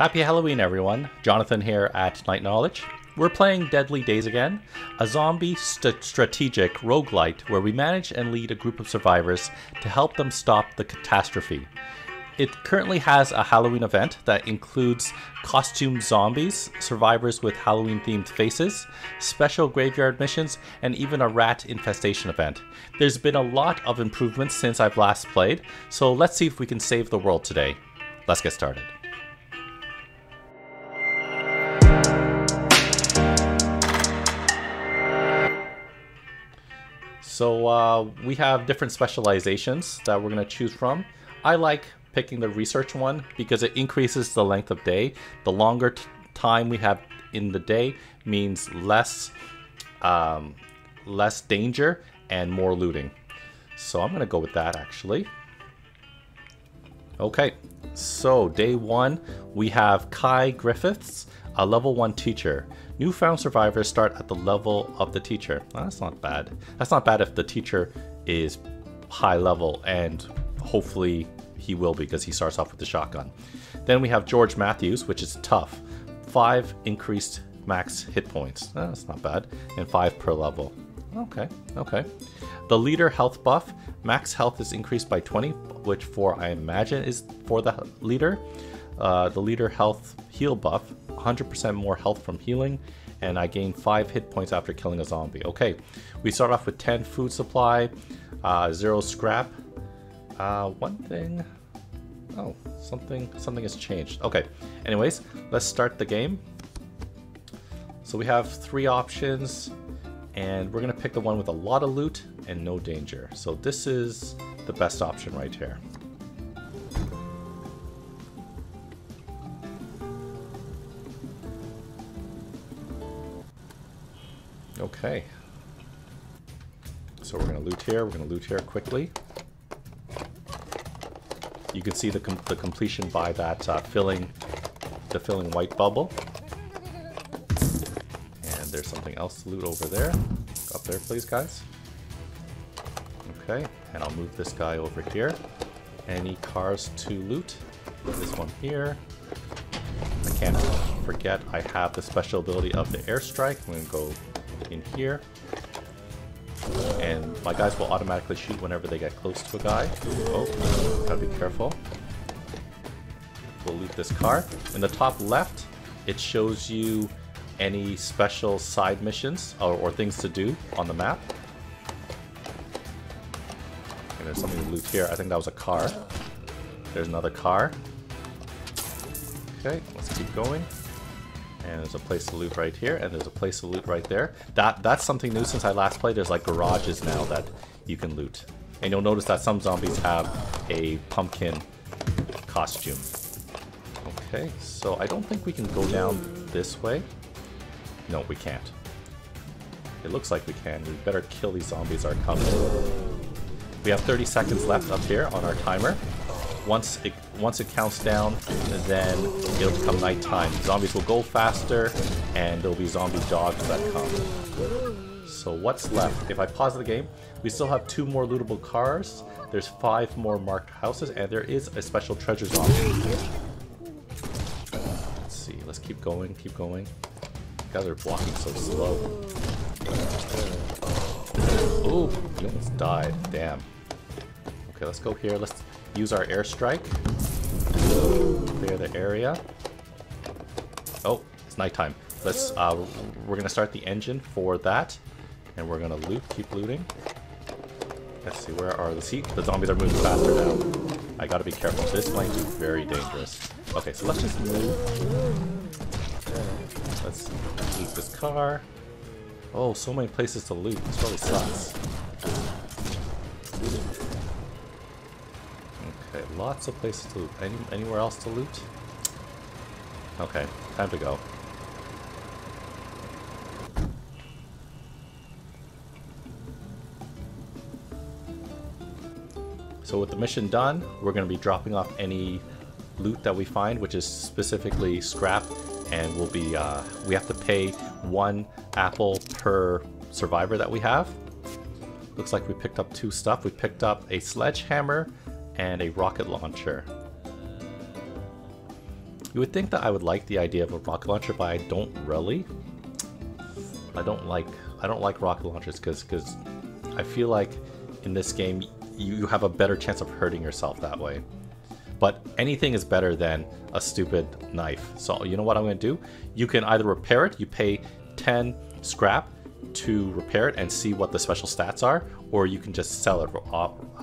Happy Halloween, everyone. Jonathan here at Knight Knowledge. We're playing Deadly Days again, a zombie st- strategic roguelite where we manage and lead a group of survivors to help them stop the catastrophe. It currently has a Halloween event that includes costumed zombies, survivors with Halloween themed faces, special graveyard missions, and even a rat infestation event. There's been a lot of improvements since I've last played, so let's see if we can save the world today. Let's get started. So uh, we have different specializations that we're going to choose from. I like picking the research one because it increases the length of day. The longer time we have in the day means less, um, less danger and more looting. So I'm going to go with that actually. Okay, so day one, we have Kai Griffiths, a level one teacher. Newfound survivors start at the level of the teacher. Well, that's not bad. That's not bad if the teacher is high level and hopefully he will because he starts off with the shotgun. Then we have George Matthews, which is tough. Five increased max hit points. That's not bad. And five per level. Okay, okay. The leader health buff, max health is increased by 20, which for I imagine is for the leader. Uh, the leader health heal buff, 100% more health from healing, and I gain 5 hit points after killing a zombie. Okay, we start off with 10 food supply, uh, 0 scrap. Uh, one thing... Oh, something something has changed. Okay, anyways, let's start the game. So we have three options, and we're going to pick the one with a lot of loot and no danger. So this is the best option right here. Okay. So we're going to loot here. We're going to loot here quickly. You can see the, com the completion by that uh, filling, the filling white bubble. And there's something else to loot over there. Up there, please, guys. Okay, and I'll move this guy over here. Any cars to loot? This one here. I can't forget I have the special ability of the airstrike. I'm going to go in here. And my guys will automatically shoot whenever they get close to a guy. Oh, gotta be careful. We'll loot this car. In the top left, it shows you any special side missions or, or things to do on the map. And there's something to loot here. I think that was a car. There's another car. Okay, let's keep going. And there's a place to loot right here, and there's a place to loot right there. That That's something new since I last played. There's like garages now that you can loot. And you'll notice that some zombies have a pumpkin costume. Okay, so I don't think we can go down this way. No, we can't. It looks like we can. We better kill these zombies are coming. We have 30 seconds left up here on our timer. Once it once it counts down, then it'll become nighttime. Zombies will go faster, and there'll be zombie dogs that come. So what's left? If I pause the game, we still have two more lootable cars. There's five more marked houses, and there is a special treasure zombie. Let's see. Let's keep going. Keep going. You guys are blocking so slow. Oh, you almost died. Damn. Okay, let's go here. Let's use our airstrike. Clear the area. Oh, it's nighttime. Let's. Uh, we're gonna start the engine for that, and we're gonna loot. Keep looting. Let's see. Where are the see? The zombies are moving faster now. I gotta be careful. This might be very dangerous. Okay, so let's just move. Let's loot this car. Oh, so many places to loot. This really sucks. Lots of places to loot. Any, anywhere else to loot? Okay, time to go. So with the mission done, we're going to be dropping off any loot that we find, which is specifically scrap, and we'll be uh, we have to pay one apple per survivor that we have. Looks like we picked up two stuff. We picked up a sledgehammer and a rocket launcher. You would think that I would like the idea of a rocket launcher, but I don't really. I don't like I don't like rocket launchers because because I feel like in this game you, you have a better chance of hurting yourself that way. But anything is better than a stupid knife. So you know what I'm going to do? You can either repair it, you pay 10 scrap to repair it and see what the special stats are, or you can just sell it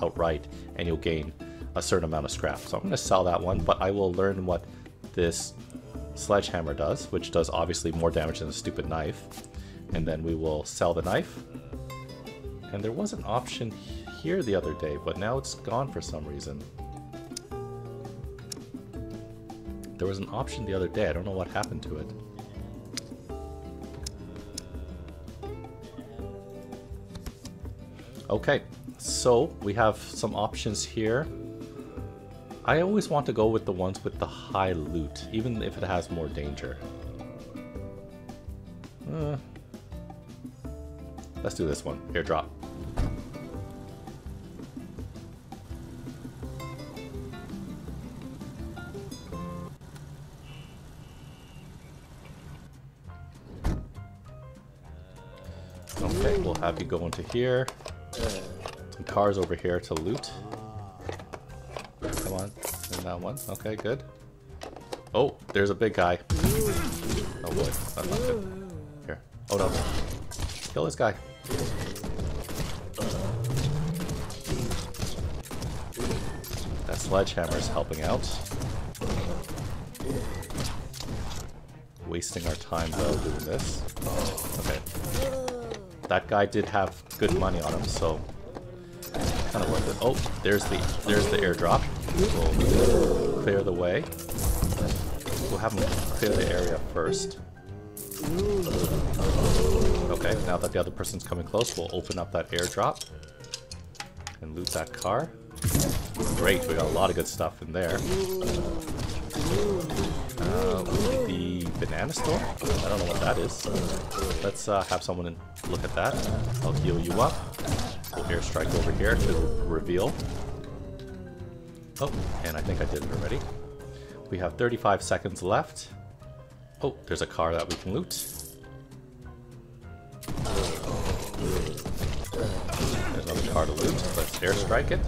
outright and you'll gain a certain amount of scrap. So I'm going to sell that one, but I will learn what this sledgehammer does, which does obviously more damage than a stupid knife. And then we will sell the knife. And there was an option here the other day, but now it's gone for some reason. There was an option the other day, I don't know what happened to it. Okay, so we have some options here. I always want to go with the ones with the high loot, even if it has more danger. Uh, let's do this one. Airdrop. Okay, we'll have you go into here. Some cars over here to loot. That one. Okay, good. Oh, there's a big guy. Oh boy, that's not good. Here. Oh no. Kill this guy. That sledgehammer is helping out. Wasting our time though doing this. Okay. That guy did have good money on him, so kind of worth it. Oh, there's the there's the airdrop. We'll clear the way. We'll have him clear the area first. Okay, now that the other person's coming close, we'll open up that airdrop and loot that car. Great, we got a lot of good stuff in there. Uh, the banana store? I don't know what that is. Let's uh, have someone look at that. I'll heal you up. We'll airstrike over here to reveal. Oh, and I think I did it already. We have 35 seconds left. Oh, there's a car that we can loot. There's another car to loot. Let's airstrike it.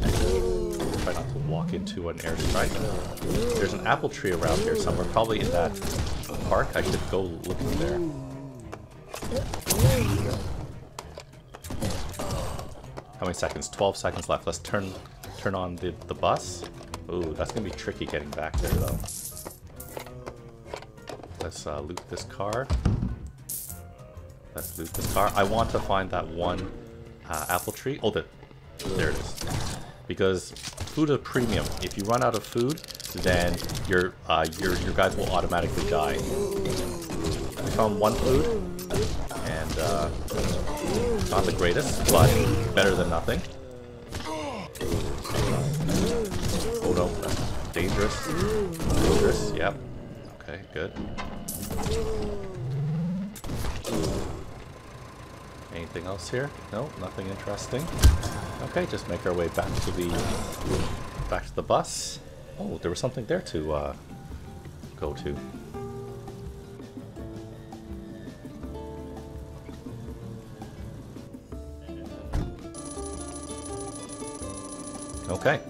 Try not to walk into an airstrike. There's an apple tree around here somewhere, probably in that park. I should go look in there. How many seconds? 12 seconds left. Let's turn turn on the, the bus. Ooh, that's gonna be tricky getting back there though. Let's uh, loot this car. Let's loot this car. I want to find that one uh, apple tree. Oh, the, there it is. Because food is premium. If you run out of food, then your uh, your your guys will automatically die. Found one food, and uh, not the greatest, but better than nothing. Dangerous. Dangerous, yep. Okay, good. Anything else here? No, nothing interesting. Okay, just make our way back to the back to the bus. Oh, there was something there to uh, go to. Okay,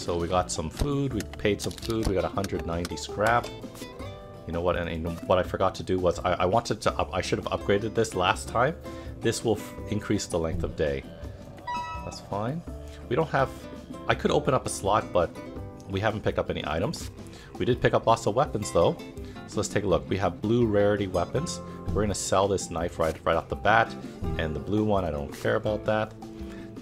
so we got some food, we paid some food, we got 190 scrap. You know what, and, and what I forgot to do was, I, I wanted to, up, I should have upgraded this last time. This will increase the length of day. That's fine. We don't have, I could open up a slot, but we haven't picked up any items. We did pick up lots of weapons though. So let's take a look. We have blue rarity weapons. We're gonna sell this knife right, right off the bat. And the blue one, I don't care about that.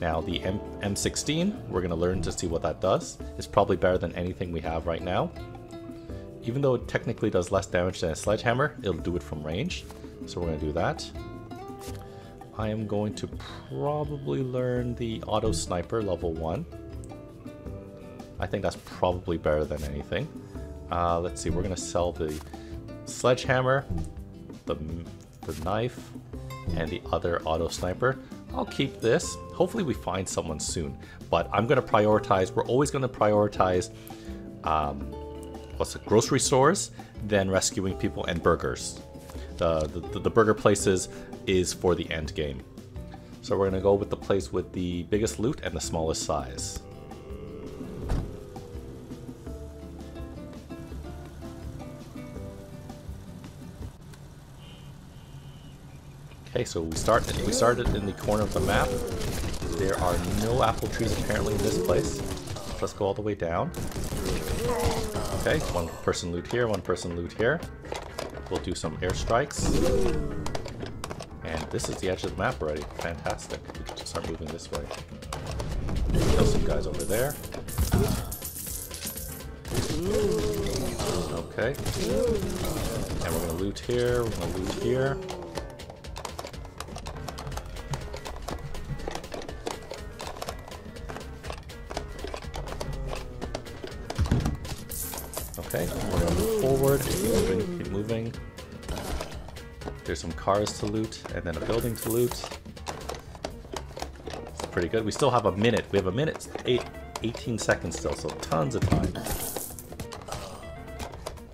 Now the M M16, we're going to learn to see what that does. It's probably better than anything we have right now. Even though it technically does less damage than a sledgehammer, it'll do it from range. So we're going to do that. I am going to probably learn the auto sniper level 1. I think that's probably better than anything. Uh, let's see, we're going to sell the sledgehammer, the, the knife, and the other auto sniper. I'll keep this. Hopefully we find someone soon. But I'm going to prioritize, we're always going to prioritize um, what's it, grocery stores, then rescuing people and burgers. The, the, the burger places is for the end game. So we're gonna go with the place with the biggest loot and the smallest size. Okay, so we start we started in the corner of the map. There are no apple trees apparently in this place. Let's go all the way down. Okay, one person loot here, one person loot here. We'll do some airstrikes. And this is the edge of the map already. Fantastic. We can just start moving this way. Kill some guys over there. Okay. And we're gonna loot here, we're gonna loot here. Okay, we're gonna move forward, keep moving, keep moving. There's some cars to loot, and then a building to loot. It's pretty good. We still have a minute. We have a minute, eight, 18 seconds still, so tons of time.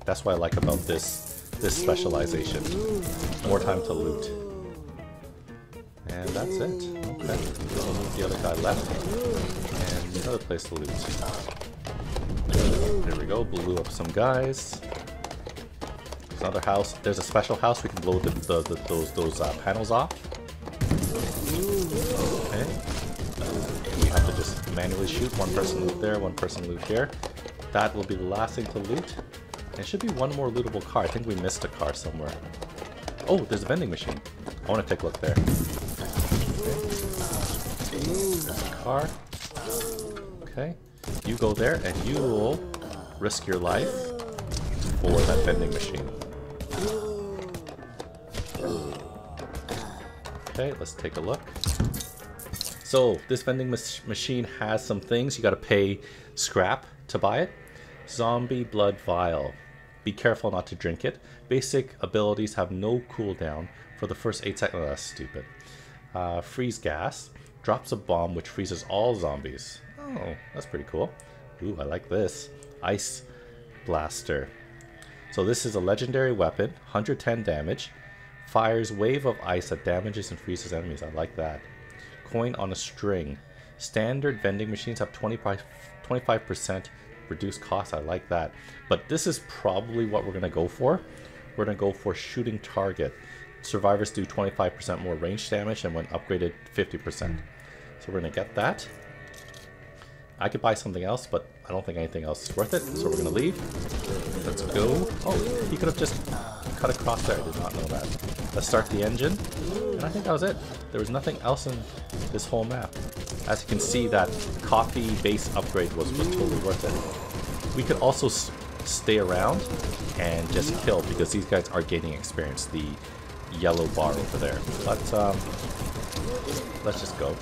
That's what I like about this this specialization. More time to loot. And that's it. Okay. The other guy left. And another place to loot. There we go, blew up some guys. There's another house. There's a special house we can blow the, the, the those those uh, panels off. Okay. We have to just manually shoot. One person loot there, one person loot here. That will be the last thing to loot. There should be one more lootable car. I think we missed a car somewhere. Oh, there's a vending machine. I want to take a look there. Okay. Car. Okay. You go there and you will risk your life for that vending machine. Okay, let's take a look. So, this vending machine has some things. You gotta pay scrap to buy it. Zombie Blood Vial. Be careful not to drink it. Basic abilities have no cooldown for the first 8 seconds. Oh, that's stupid. Uh, freeze gas. Drops a bomb which freezes all zombies. Oh, that's pretty cool. Ooh, I like this. Ice Blaster. So this is a legendary weapon, 110 damage. Fires wave of ice that damages and freezes enemies. I like that. Coin on a string. Standard vending machines have 25, 25% reduced cost. I like that. But this is probably what we're going to go for. We're going to go for shooting target. Survivors do 25% more range damage and when upgraded 50%. So we're going to get that. I could buy something else, but I don't think anything else is worth it, so we're gonna leave. Let's go. Oh, he could have just cut across there. I did not know that. Let's start the engine. And I think that was it. There was nothing else in this whole map. As you can see, that coffee base upgrade was, was totally worth it. We could also stay around and just kill because these guys are gaining experience. The yellow bar over there. But um, let's just go.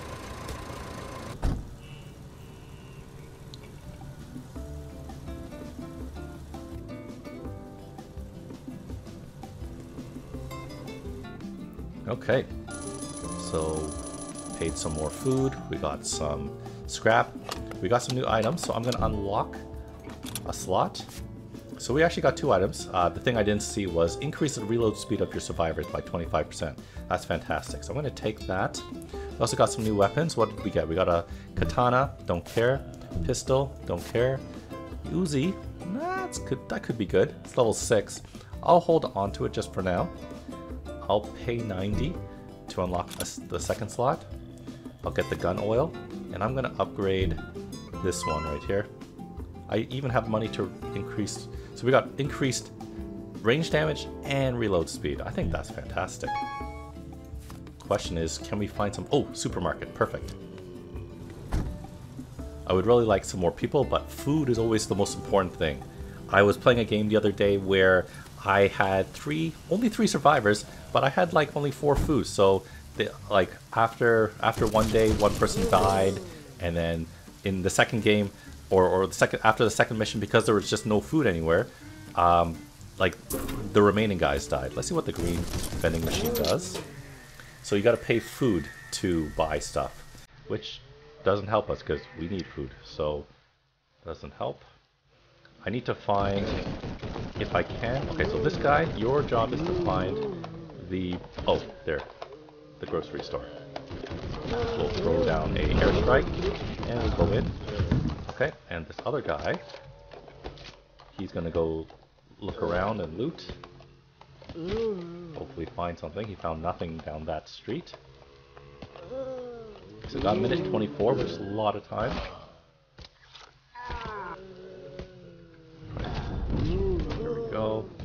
Okay, so paid some more food, we got some scrap, we got some new items, so I'm going to unlock a slot. So we actually got two items. Uh, the thing I didn't see was increase the reload speed of your survivors by 25%. That's fantastic. So I'm going to take that. We also got some new weapons. What did we get? We got a katana, don't care. Pistol, don't care. Uzi, that's good. That could be good. It's level 6. I'll hold on to it just for now. I'll pay 90 to unlock the second slot. I'll get the gun oil, and I'm gonna upgrade this one right here. I even have money to increase, so we got increased range damage and reload speed. I think that's fantastic. Question is, can we find some, oh, supermarket, perfect. I would really like some more people, but food is always the most important thing. I was playing a game the other day where I had three, only three survivors, but I had like only four foods. So, the, like after after one day, one person died, and then in the second game, or or the second after the second mission, because there was just no food anywhere, um, like the remaining guys died. Let's see what the green vending machine does. So you got to pay food to buy stuff, which doesn't help us because we need food. So doesn't help. I need to find, if I can. Okay, so this guy, your job is to find the, oh, there, the grocery store. We'll throw down a airstrike, and we'll go in. Okay, and this other guy, he's gonna go look around and loot. Hopefully find something. He found nothing down that street. So got minute 24, which is a lot of time.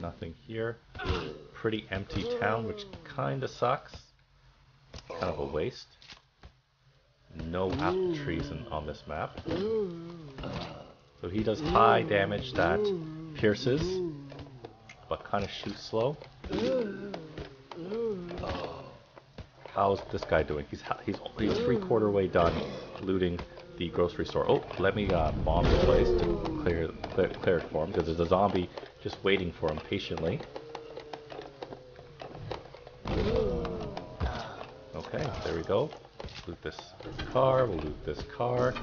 Nothing here. Pretty empty town, which kinda sucks. Kind of a waste. No apple trees in, on this map. So he does high damage that pierces, but kind of shoots slow. How's this guy doing? He's he's he's three quarter way done looting the grocery store. Oh, let me uh, bomb the place to clear clear, clear it for him because there's a zombie just waiting for him patiently. Okay, there we go. Loot this car. We'll loot this car.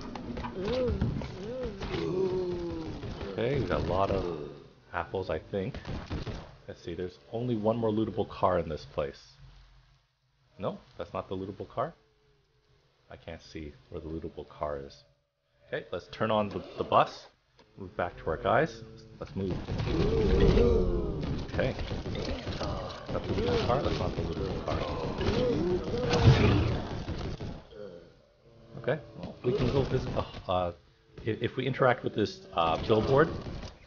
Okay, we got a lot of apples, I think. Let's see, there's only one more lootable car in this place. No, that's not the lootable car. I can't see where the lootable car is. Okay, let's turn on the, the bus. Move back to our guys. Let's move. Okay. That's the lootable car, that's not the lootable car. Okay, we can go visit the... Uh, if, if we interact with this uh, billboard,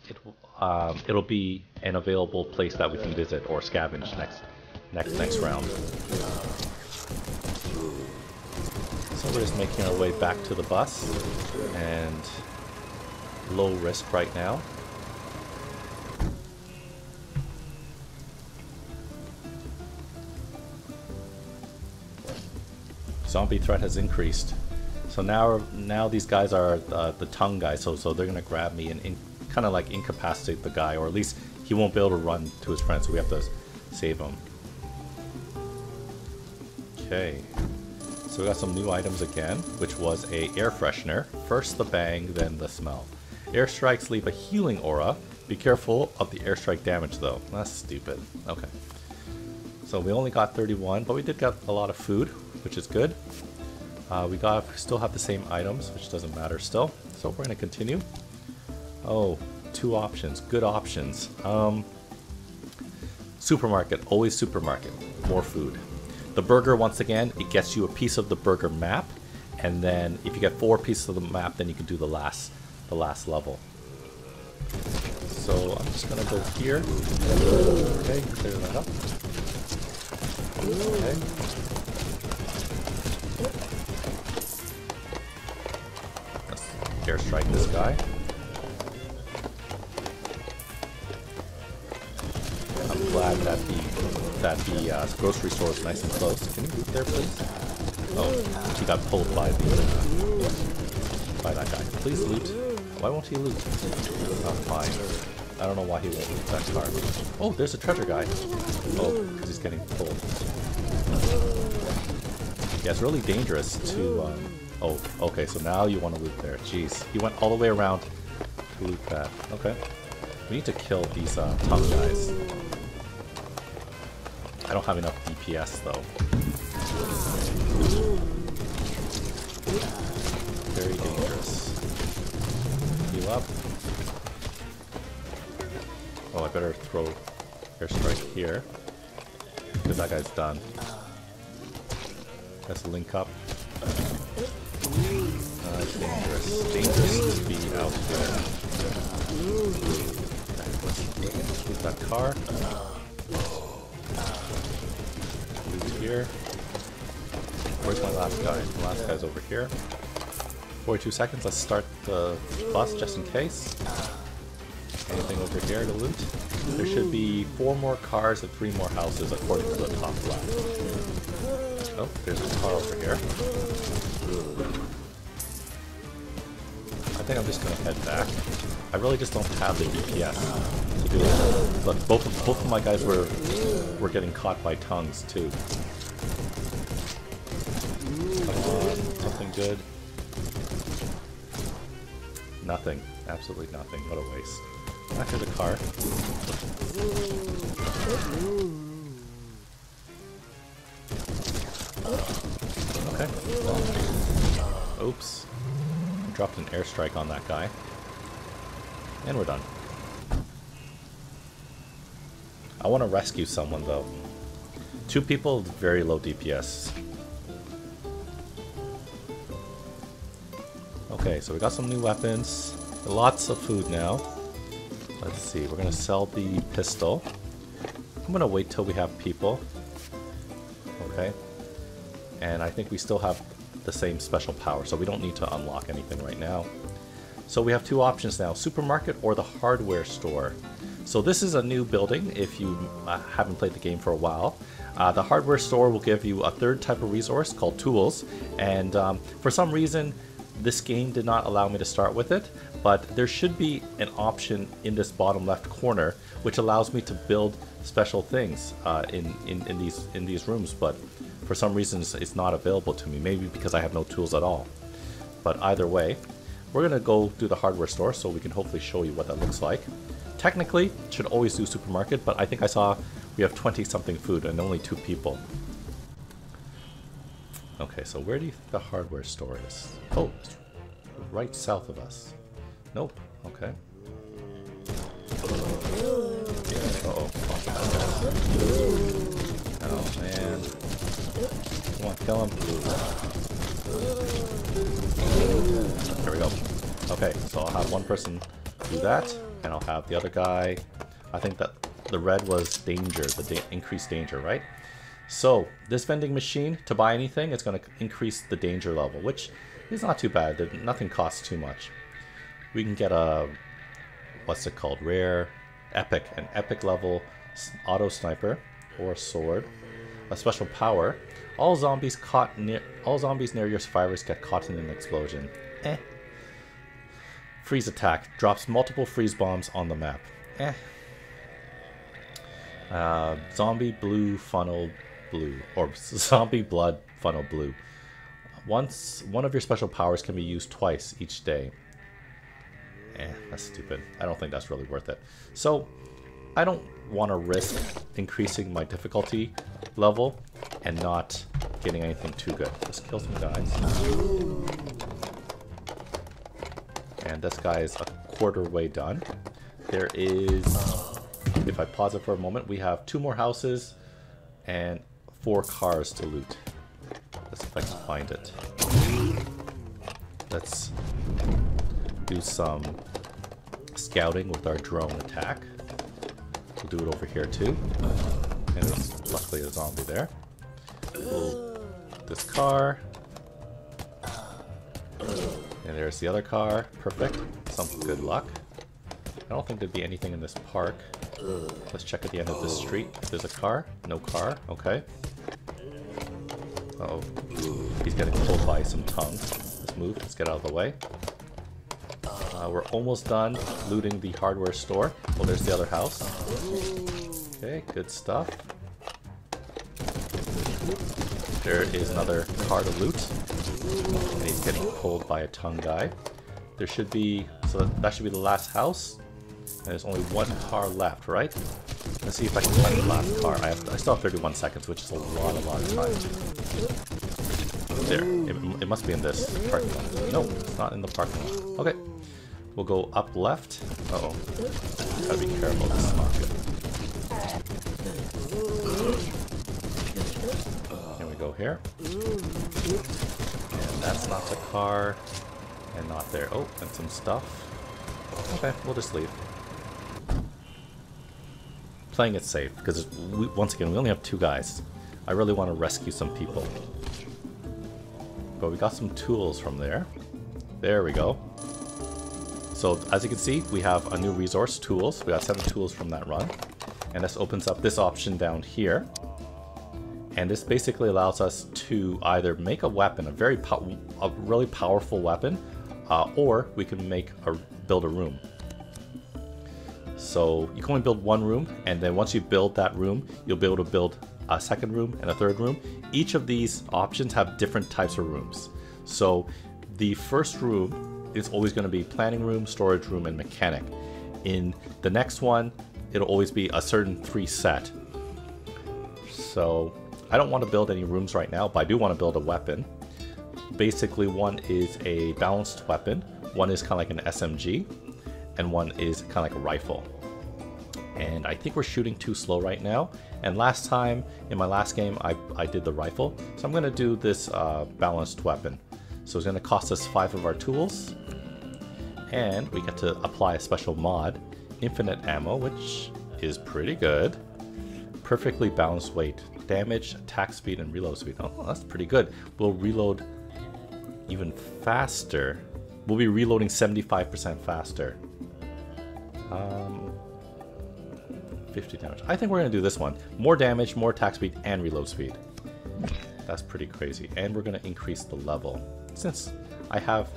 it, um, it'll be an available place that we can visit or scavenge next next next round. So we're just making our way back to the bus and low risk right now. Zombie threat has increased. So now now these guys are uh, the tongue guys, so so they're gonna grab me and in, kind of like incapacitate the guy, or at least he won't be able to run to his friends, so we have to save him. Okay, so we got some new items again, which was a air freshener. First the bang, then the smell. Airstrikes leave a healing aura. Be careful of the airstrike damage though. That's stupid. Okay. So we only got 31, but we did get a lot of food, which is good. Uh, we got still have the same items, which doesn't matter still. So we're gonna continue. Oh, two options, good options. Um, supermarket, always supermarket, more food. The burger, once again, it gets you a piece of the burger map, and then if you get four pieces of the map, then you can do the last, the last level. So I'm just gonna go here. Okay, clear that up. Okay. Let's airstrike this guy. I'm glad that the that the uh, grocery store is nice and close. Can you loot there, please? Oh, he got pulled by the uh, by that guy. Please loot. Why won't he loot? Oh, fine. I don't know why he won't that car. Oh, there's a treasure guy. Oh, because he's getting pulled. Yeah, it's really dangerous to... Um, oh, okay, so now you want to loot there. Jeez, he went all the way around to loot that. Okay. We need to kill these uh, tongue guys. I don't have enough DPS though. Better throw airstrike here. Because that guy's done. Let's link up. Uh, dangerous. Dangerous to be out there. Let's that car. Loot here. Where's my last guy? The last guy's over here. 42 seconds, let's start the bus just in case. Anything over here to loot? There should be four more cars and three more houses according to the top left. Oh, there's a car over here. I think I'm just gonna head back. I really just don't have the DPS to do it. But both of, both of my guys were were getting caught by tongues too. Something good. Nothing. Absolutely nothing. What a waste. After the car. Okay. Oops. Dropped an airstrike on that guy. And we're done. I want to rescue someone though. Two people, very low DPS. Okay, so we got some new weapons. Lots of food now. Let's see, we're gonna sell the pistol. I'm gonna wait till we have people. Okay. And I think we still have the same special power, so we don't need to unlock anything right now. So we have two options now, supermarket or the hardware store. So this is a new building if you uh, haven't played the game for a while. Uh, the hardware store will give you a third type of resource called tools, and um, for some reason this game did not allow me to start with it, but there should be an option in this bottom left corner which allows me to build special things uh, in, in, in, these, in these rooms, but for some reasons it's not available to me, maybe because I have no tools at all. But either way, we're gonna go do the hardware store so we can hopefully show you what that looks like. Technically, should always do supermarket, but I think I saw we have 20 something food and only two people. Okay, so where do you think the hardware store is? Oh, right south of us. Nope. Okay. Uh oh. Oh man. Come on, kill him. There we go. Okay, so I'll have one person do that, and I'll have the other guy. I think that the red was danger, the da increased danger, right? So, this vending machine, to buy anything, it's going to increase the danger level, which is not too bad. Nothing costs too much. We can get a, what's it called, rare, epic, an epic level auto sniper, or sword, a special power. All zombies caught near, all zombies near your survivors get caught in an explosion. Eh. Freeze attack, drops multiple freeze bombs on the map. Eh. Uh, zombie blue funnel blue, or zombie blood funnel blue. Once, one of your special powers can be used twice each day. Eh, that's stupid. I don't think that's really worth it. So, I don't want to risk increasing my difficulty level and not getting anything too good. Let's kill some guys. And this guy is a quarter way done. There is, if I pause it for a moment, we have two more houses and four cars to loot. Let's see if I can find it. Let's do some scouting with our drone attack. We'll do it over here too. And there's luckily a zombie there. We'll this car. And there's the other car. Perfect. Some good luck. I don't think there'd be anything in this park. Let's check at the end of this street. There's a car. No car. Okay. Uh oh He's getting pulled by some tongues. Let's move. Let's get out of the way. Uh, we're almost done looting the hardware store. Well, there's the other house. Okay, good stuff. There is another car to loot. And he's getting pulled by a tongue guy. There should be... So that should be the last house. And there's only one car left, right? Let's see if I can find the last car. I, have, I still have 31 seconds, which is a lot, a lot of time. There. It, it, must be in this parking lot. No, it's not in the parking lot. Okay. We'll go up left. Uh oh Gotta be careful, this we go here. And that's not the car. And not there. Oh, and some stuff. Okay, we'll just leave. Playing it safe, because once again, we only have two guys. I really want to rescue some people. But we got some tools from there. There we go. So as you can see, we have a new resource, tools. We got seven tools from that run. And this opens up this option down here. And this basically allows us to either make a weapon, a very a really powerful weapon, uh, or we can make a build a room. So you can only build one room, and then once you build that room, you'll be able to build a second room and a third room. Each of these options have different types of rooms. So the first room is always going to be planning room, storage room, and mechanic. in the next one, it'll always be a certain three set. So I don't want to build any rooms right now, but I do want to build a weapon. Basically, one is a balanced weapon, one is kind of like an SMG, and one is kind of like a rifle. And I think we're shooting too slow right now. And last time, in my last game, I, I did the rifle. So I'm going to do this uh, balanced weapon. So it's going to cost us five of our tools. And we get to apply a special mod, infinite ammo, which is pretty good. Perfectly balanced weight, damage, attack speed, and reload speed. Oh, that's pretty good. We'll reload even faster. We'll be reloading 75% faster. Um, 50 damage. I think we're going to do this one. More damage, more attack speed, and reload speed. That's pretty crazy. And we're going to increase the level. Since I have...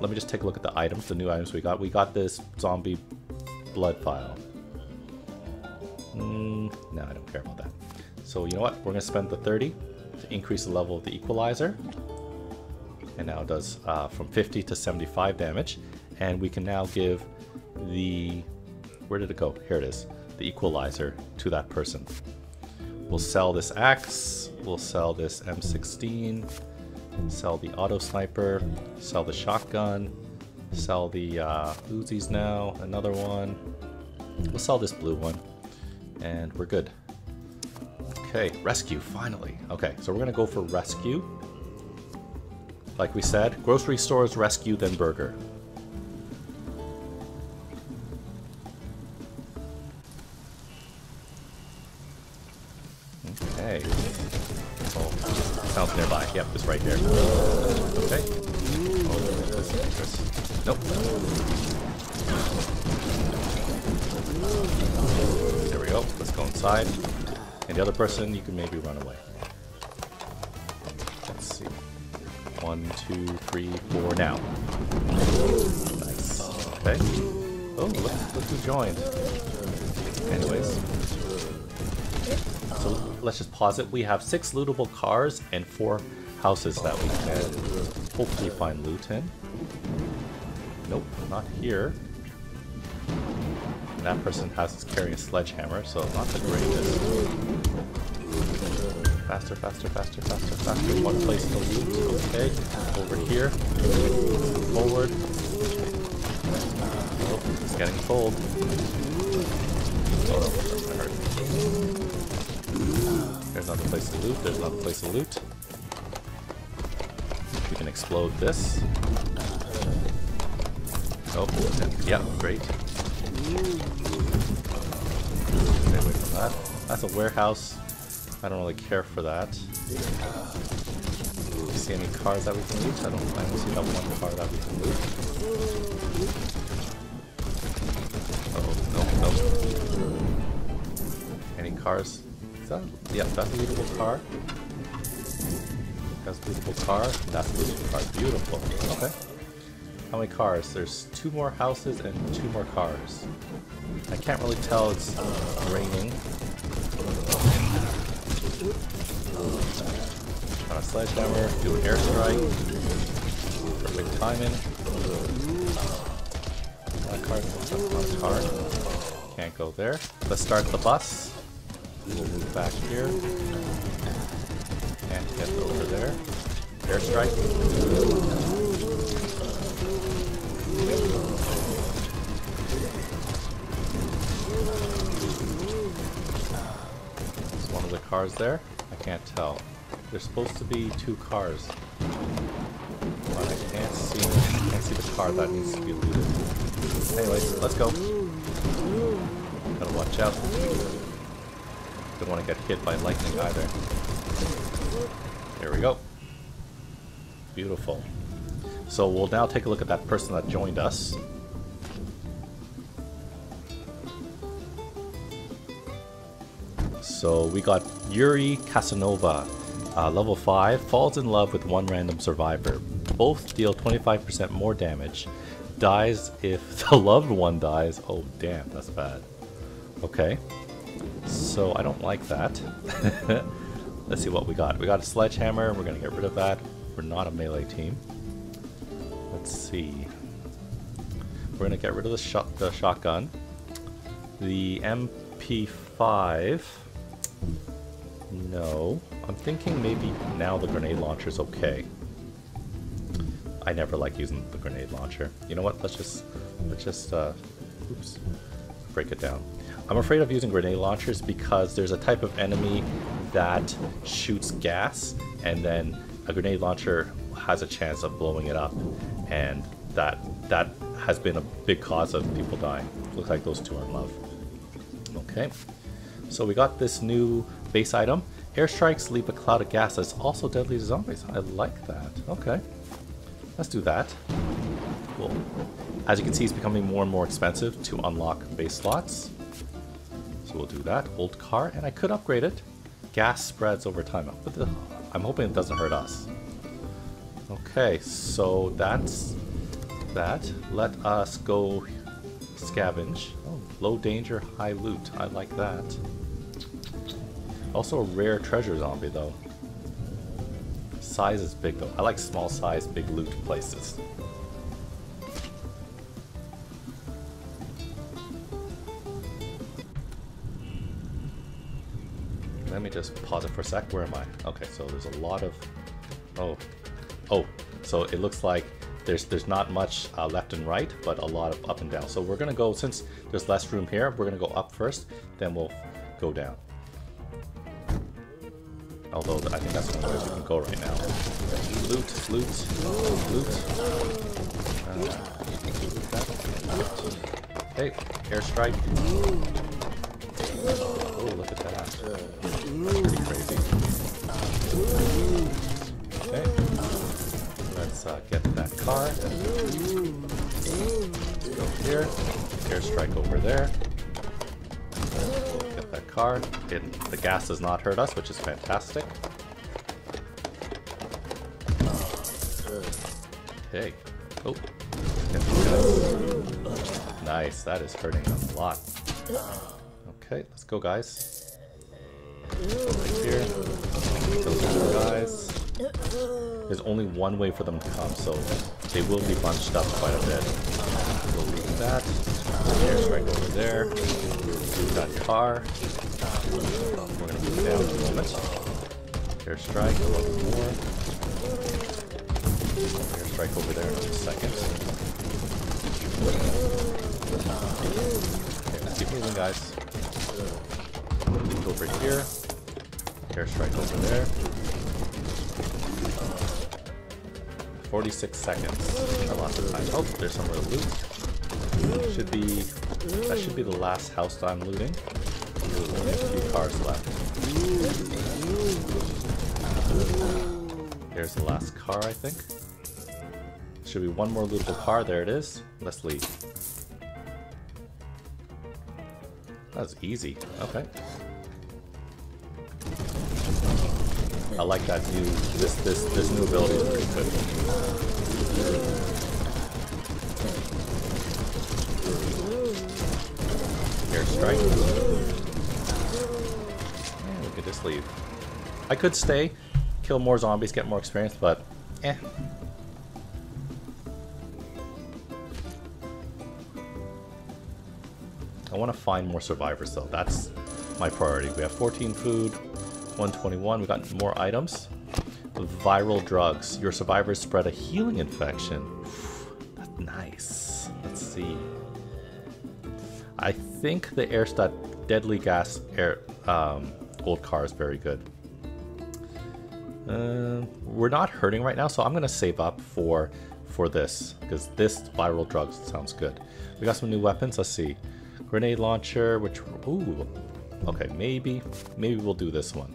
Let me just take a look at the items, the new items we got. We got this zombie blood vial. Mm, no, I don't care about that. So you know what? We're going to spend the 30 to increase the level of the equalizer. And now it does uh, from 50 to 75 damage. And we can now give the... Where did it go? Here it is. The equalizer to that person. We'll sell this axe. We'll sell this M16. Sell the auto sniper. Sell the shotgun. Sell the uh, Uzis now. Another one. We'll sell this blue one. And we're good. Okay, rescue, finally. Okay, so we're gonna go for rescue. Like we said, grocery stores, rescue, then burger. Person, you can maybe run away. Let's see. One, two, three, four, now. Nice. Okay. Oh, look, look who joined. Anyways. So let's just pause it. We have six lootable cars and four houses that we can hopefully find loot in. Nope, not here. And that person has is carrying a sledgehammer, so not the greatest. Faster, faster, faster, faster, faster. One place to loot. Okay. Over here. Forward. Oh, it's getting cold. Oh, that. There's another place to loot. There's another place to loot. We can explode this. Oh, yeah, great. Stay away from that. That's a warehouse. I don't really care for that. You see any cars that we can loot? I don't, see that one car that we can loot. Oh, no, no. Any cars? Is that, yeah, that's a lootable car. That's a lootable car. That's a car. Beautiful. Okay. How many cars? There's two more houses and two more cars. I can't really tell it's raining. On a sledgehammer, do an airstrike. Perfect timing. Not a car, not a car. Can't go there. Let's start the bus. We'll move back here. Can't get over there. Airstrike. Cars there. I can't tell. There's supposed to be two cars. But I can't see can't see the car that needs to be looted. Anyways, let's go. Gotta watch out. Don't want to get hit by lightning either. Here we go. Beautiful. So we'll now take a look at that person that joined us. So we got Yuri Casanova, uh, level 5, falls in love with one random survivor. Both deal 25% more damage. Dies if the loved one dies. Oh damn, that's bad. Okay. So I don't like that. Let's see what we got. We got a sledgehammer. We're going to get rid of that. We're not a melee team. Let's see. We're gonna get rid of the, the shotgun. The MP5. No. I'm thinking maybe now the grenade launcher's okay. I never like using the grenade launcher. You know what? Let's just let's just uh, oops, break it down. I'm afraid of using grenade launchers because there's a type of enemy that shoots gas and then a grenade launcher has a chance of blowing it up and that that has been a big cause of people dying. Looks like those two are in love. Okay, so we got this new base item. Airstrikes leave a cloud of gas that's also deadly to zombies. I like that. Okay, let's do that. Cool. As you can see, it's becoming more and more expensive to unlock base slots. So we'll do that. Old car, and I could upgrade it. Gas spreads over time, but the, I'm hoping it doesn't hurt us. Okay, so that's that. Let us go scavenge. Oh, low danger, high loot. I like that. Also a rare treasure zombie though. Size is big though. I like small size, big loot places. Let me just pause it for a sec. Where am I? Okay, so there's a lot of... Oh. Oh, so it looks like there's there's not much uh, left and right, but a lot of up and down. So we're gonna go, since there's less room here, we're gonna go up first, then we'll go down. Although I think that's the only way we can go right now. Loot, loot, loot. Uh, hey, airstrike. Oh, look at that. Pretty crazy. Okay. Let's uh, get that car. Go here. Airstrike over there. Car. It, the gas does not hurt us, which is fantastic. Okay. Oh. Nice. That is hurting a lot. Okay, let's go, guys. Right here. These guys. There's only one way for them to come, so they will be bunched up quite a bit. We'll leave that. Airstrike over there. Do that car. We're gonna move down in a moment. Airstrike, little more. Airstrike over there in a second. Okay, let's keep moving, guys. Over here. Airstrike over there. 46 seconds. A lot of time. Oh, there's some more loot. Should be that should be the last house that I'm looting. Cars left. There's the last car, I think. Should be one more lootable car. There it is. Let's leave. That was easy. Okay. I like that new this this this new ability is pretty good. Airstrike. Leave. I could stay, kill more zombies, get more experience, but eh. I want to find more survivors though. That's my priority. We have 14 food, 121. We got more items. Viral drugs. Your survivors spread a healing infection. That's nice. Let's see. I think the air deadly gas air um, gold car is very good. Uh, we're not hurting right now, so I'm gonna save up for for this because this viral drugs sounds good. We got some new weapons. Let's see, grenade launcher. Which ooh, okay, maybe maybe we'll do this one.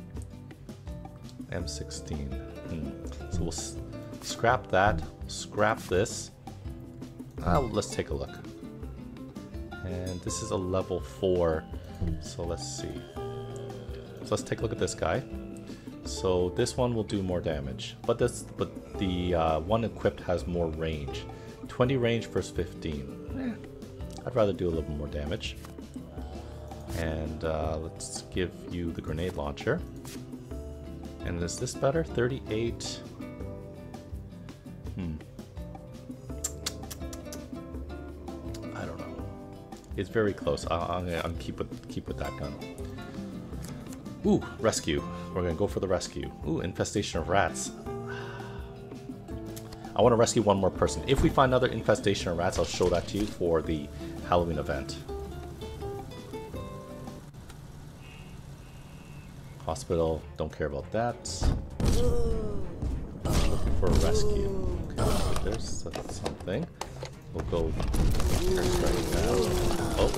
M16. Hmm. So we'll scrap that. Scrap this. Uh, let's take a look. And this is a level 4. So let's see. Let's take a look at this guy. So this one will do more damage. But this but the uh, one equipped has more range. 20 range versus 15. Eh, I'd rather do a little more damage. And uh, let's give you the grenade launcher. And is this better? 38. Hmm. I don't know. It's very close. I, I'm gonna I'm keep with keep with that gun. Ooh, rescue. We're gonna go for the rescue. Ooh, infestation of rats. I want to rescue one more person. If we find another infestation of rats, I'll show that to you for the Halloween event. Hospital, don't care about that. Looking for a rescue. Okay, there's something. We'll go right now. Oh,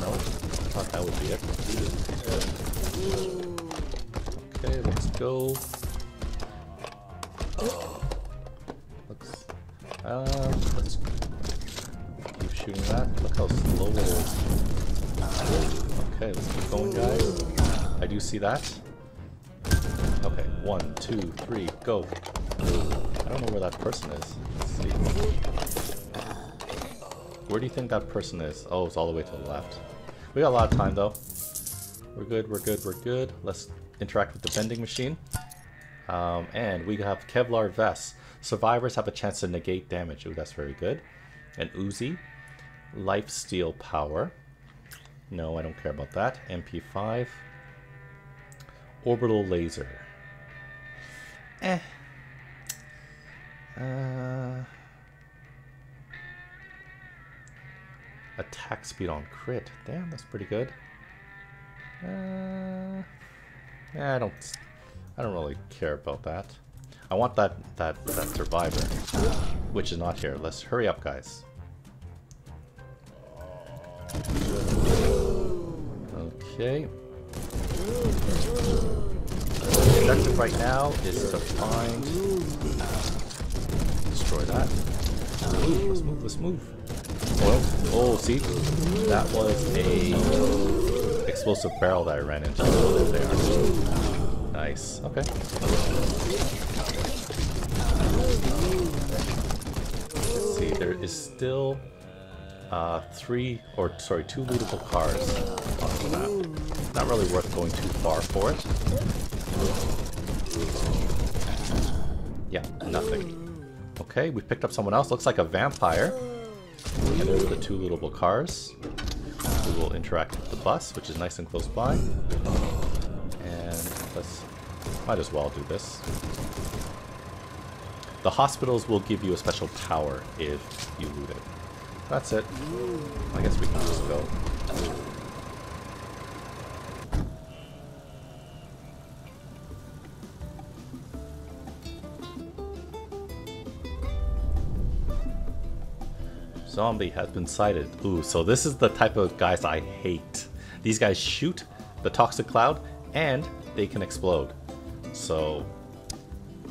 no. I thought that would be it. Okay, let's go. Looks. Uh, let's keep shooting that. Look how slow it is. Okay, let's keep going, guys. I do see that. Okay, one, two, three, go. I don't know where that person is. Let's see. Where do you think that person is? Oh, it's all the way to the left. We got a lot of time, though. We're good, we're good, we're good. Let's interact with the vending machine. Um, and we have Kevlar vests. Survivors have a chance to negate damage. Ooh, that's very good. An Uzi. Life steal power. No, I don't care about that. MP5. Orbital laser. Eh. Uh, attack speed on crit. Damn, that's pretty good. Uh, yeah, I don't. I don't really care about that. I want that that that survivor, which is not here. Let's hurry up, guys. Okay. objective right now is to find... Destroy that. Move, let's move, let's move. Well, oh, see? That was a explosive barrel that I ran into. There they are. Nice. Okay. Let's see, there is still uh, three, or sorry, two lootable cars on the map. Not really worth going too far for it. Yeah, nothing. Okay, we picked up someone else. Looks like a vampire. And there's the two lootable cars. We will interact with the bus, which is nice and close by. And let's... Might as well do this. The hospitals will give you a special power if you loot it. That's it. I guess we can just go. Zombie has been sighted. Ooh, so this is the type of guys I hate. These guys shoot the toxic cloud and they can explode. So,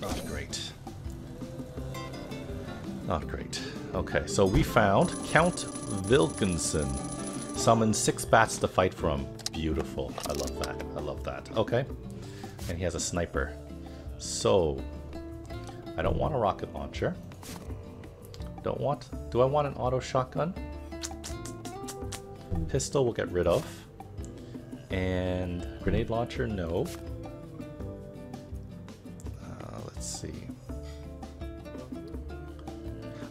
not great. Not great. Okay, so we found Count Wilkinson. Summoned six bats to fight from. Beautiful. I love that. I love that. Okay. And he has a sniper. So, I don't want a rocket launcher. Don't want... Do I want an auto shotgun? Pistol we'll get rid of. And grenade launcher, no. Uh, let's see.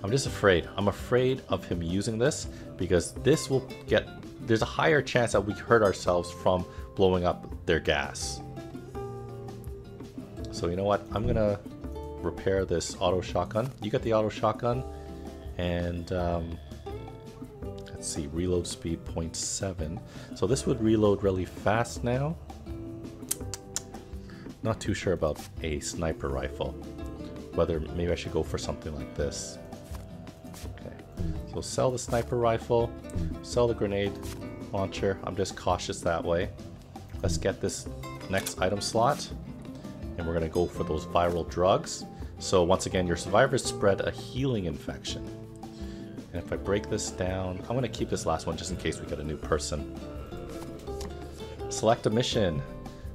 I'm just afraid. I'm afraid of him using this because this will get... There's a higher chance that we hurt ourselves from blowing up their gas. So you know what? I'm gonna repair this auto shotgun. You get the auto shotgun and um, let's see, reload speed 0.7. So this would reload really fast now. Not too sure about a sniper rifle. Whether maybe I should go for something like this. Okay, so sell the sniper rifle, sell the grenade launcher. I'm just cautious that way. Let's get this next item slot. And we're gonna go for those viral drugs. So once again, your survivors spread a healing infection. And if I break this down, I'm gonna keep this last one just in case we get a new person. Select a mission.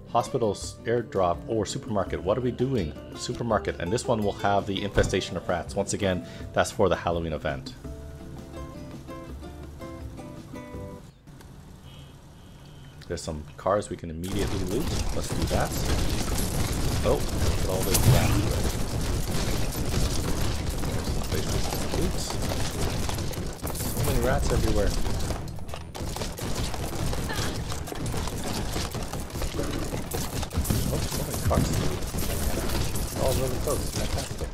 Hospitals, airdrop, or supermarket. What are we doing? Supermarket. And this one will have the infestation of rats. Once again, that's for the Halloween event. There's some cars we can immediately loot. Let's do that. Oh, look at all those rats. rats everywhere. Oh, oh my It's all really close. Fantastic.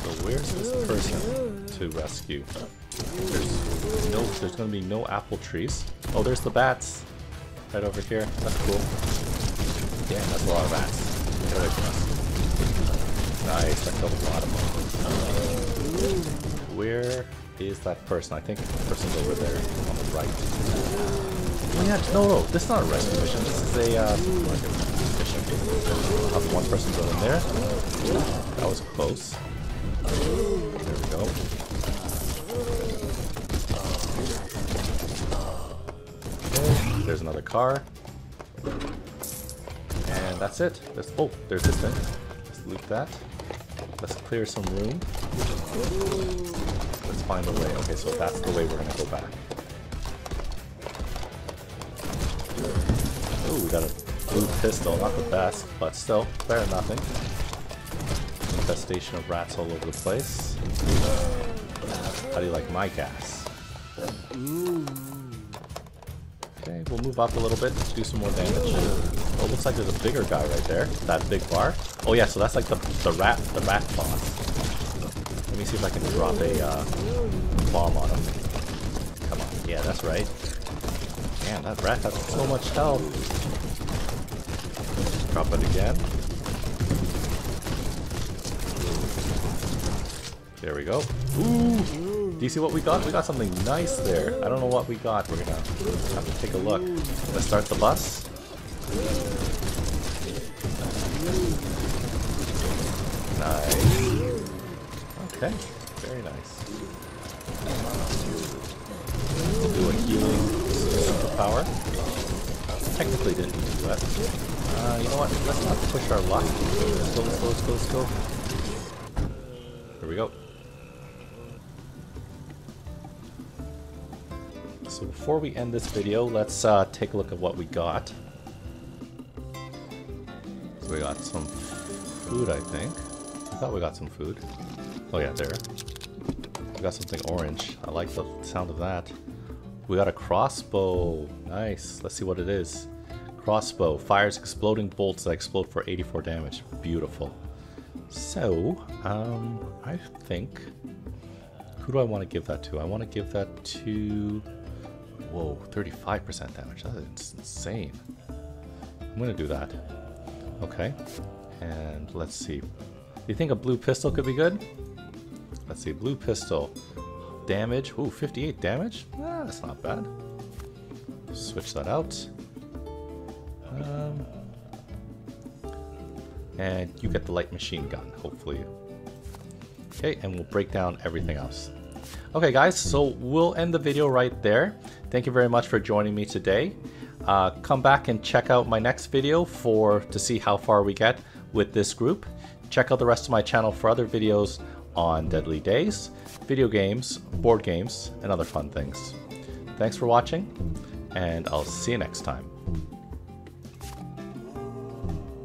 So where's this person to rescue? There's no, there's gonna be no apple trees. Oh, there's the bats right over here. That's cool. Yeah, that's a lot of bats. Get away from us. Nice, I killed a lot of them. Where is that person? I think the person's over there on the right. Oh yeah, no, no, this is not a rescue mission. This is a uh, mission. Have one person go in there. That was close. There we go. Okay, there's another car. And that's it. There's, oh, there's this thing. Let's loot that. Let's clear some room. Let's find a way. Okay, so that's the way we're gonna go back. Oh, we got a blue pistol. Not the best, but still, better than nothing. Infestation of rats all over the place. How do you like my gas? Okay, we'll move up a little bit, do some more damage. Oh, looks like there's a bigger guy right there. That big bar. Oh yeah, so that's like the the rat the rat boss. Let me see if I can drop a uh, bomb on him. Come on, yeah, that's right. Man, that rat has so much health. Drop it again. There we go. Ooh! Do you see what we got? We got something nice there. I don't know what we got. We're gonna have to take a look. Let's start the bus. Okay, very nice. We'll do a healing superpower. Technically didn't do that. Uh, you know what? Let's not push our luck. Let's go, let's go, let's go, let's go. Here we go. So before we end this video, let's uh, take a look at what we got. So we got some food, I think. I thought we got some food. Oh yeah, there. We got something orange. I like the sound of that. We got a crossbow. Nice. Let's see what it is. Crossbow. Fires exploding bolts that explode for 84 damage. Beautiful. So, um, I think... Who do I want to give that to? I want to give that to... Whoa, 35% damage. That is insane. I'm going to do that. Okay. And let's see. Do you think a blue pistol could be good? Let's see. Blue pistol. Damage. Ooh, 58 damage? Ah, that's not bad. Switch that out. Um, and you get the light machine gun, hopefully. Okay, and we'll break down everything else. Okay guys, so we'll end the video right there. Thank you very much for joining me today. Uh, come back and check out my next video for to see how far we get with this group. Check out the rest of my channel for other videos on Deadly Days, video games, board games, and other fun things. Thanks for watching, and I'll see you next time.